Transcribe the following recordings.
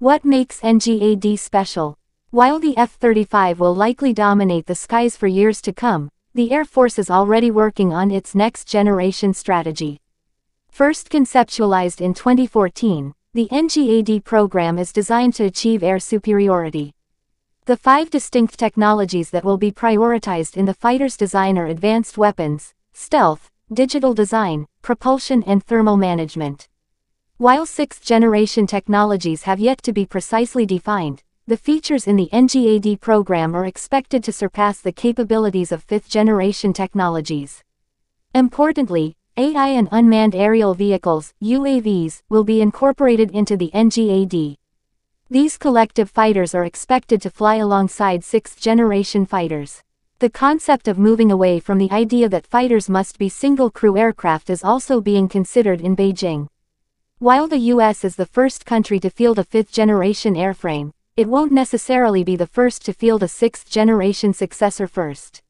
What makes NGAD special? While the F-35 will likely dominate the skies for years to come, the Air Force is already working on its next-generation strategy. First conceptualized in 2014, the NGAD program is designed to achieve air superiority. The five distinct technologies that will be prioritized in the fighter's design are advanced weapons, stealth, digital design, propulsion and thermal management. While sixth-generation technologies have yet to be precisely defined, the features in the NGAD program are expected to surpass the capabilities of fifth-generation technologies. Importantly, AI and unmanned aerial vehicles, UAVs, will be incorporated into the NGAD. These collective fighters are expected to fly alongside sixth-generation fighters. The concept of moving away from the idea that fighters must be single-crew aircraft is also being considered in Beijing. While the US is the first country to field a fifth-generation airframe, it won't necessarily be the first to field a sixth-generation successor first.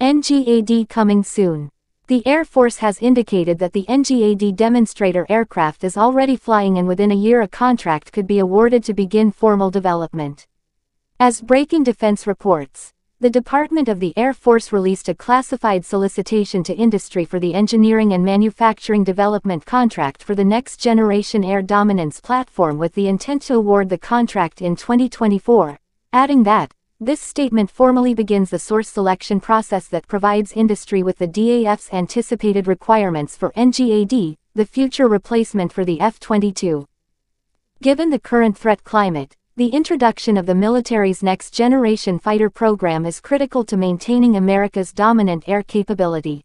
NGAD coming soon. The Air Force has indicated that the NGAD demonstrator aircraft is already flying and within a year a contract could be awarded to begin formal development. As Breaking Defense reports, the Department of the Air Force released a classified solicitation to industry for the engineering and manufacturing development contract for the next generation air dominance platform with the intent to award the contract in 2024, adding that, this statement formally begins the source selection process that provides industry with the DAF's anticipated requirements for NGAD, the future replacement for the F-22. Given the current threat climate, the introduction of the military's next-generation fighter program is critical to maintaining America's dominant air capability.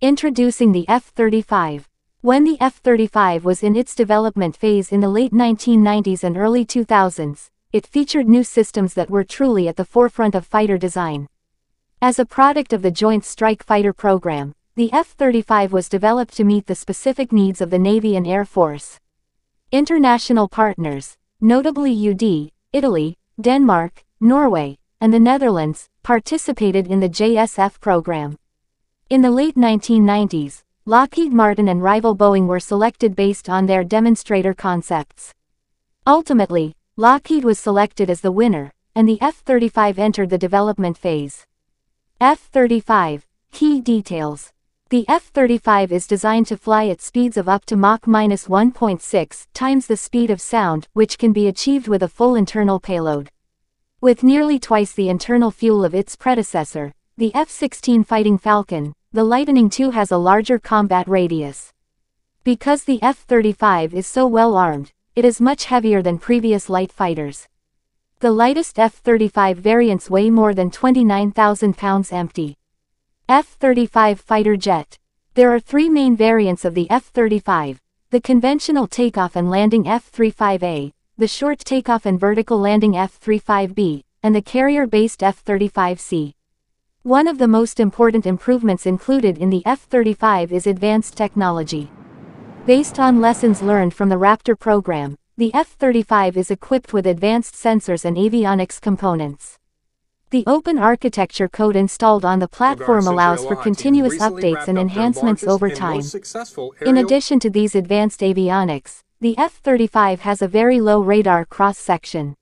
Introducing the F-35. When the F-35 was in its development phase in the late 1990s and early 2000s, it featured new systems that were truly at the forefront of fighter design. As a product of the Joint Strike Fighter program, the F-35 was developed to meet the specific needs of the Navy and Air Force. International partners, notably UK, Italy, Denmark, Norway, and the Netherlands, participated in the JSF program. In the late 1990s, Lockheed Martin and rival Boeing were selected based on their demonstrator concepts. Ultimately, Lockheed was selected as the winner, and the F-35 entered the development phase. F-35, key details. The F-35 is designed to fly at speeds of up to Mach 1.6 times the speed of sound, which can be achieved with a full internal payload. With nearly twice the internal fuel of its predecessor, the F-16 Fighting Falcon, the Lightning II has a larger combat radius. Because the F-35 is so well armed, it is much heavier than previous light fighters. The lightest F-35 variants weigh more than 29,000 pounds empty. F-35 fighter jet. There are three main variants of the F-35, the conventional takeoff and landing F-35A, the short takeoff and vertical landing F-35B, and the carrier-based F-35C. One of the most important improvements included in the F-35 is advanced technology. Based on lessons learned from the Raptor program, the F-35 is equipped with advanced sensors and avionics components. The open architecture code installed on the platform allows for continuous updates and enhancements over time. In addition to these advanced avionics, the F-35 has a very low radar cross-section.